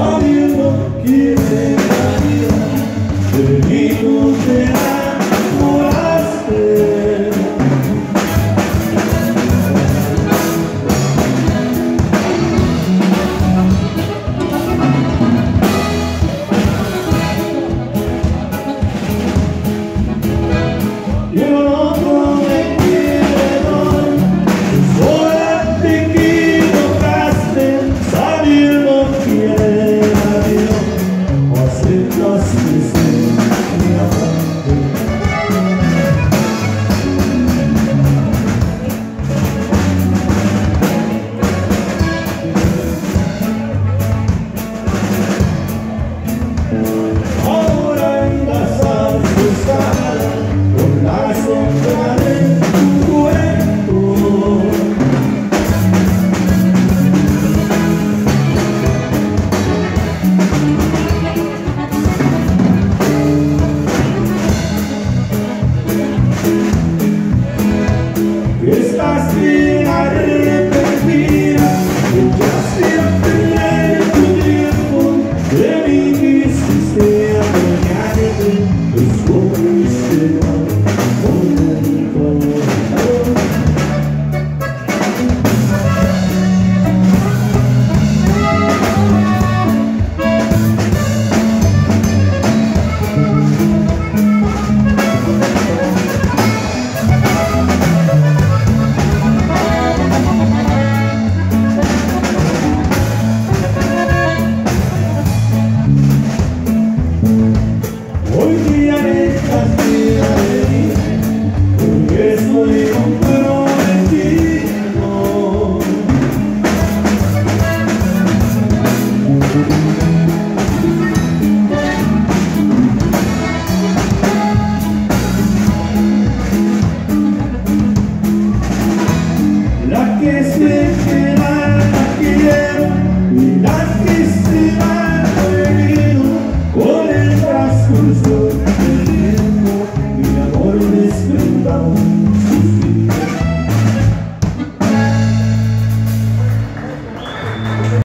Que me digo que estás triste. can't sleep tonight, I can't.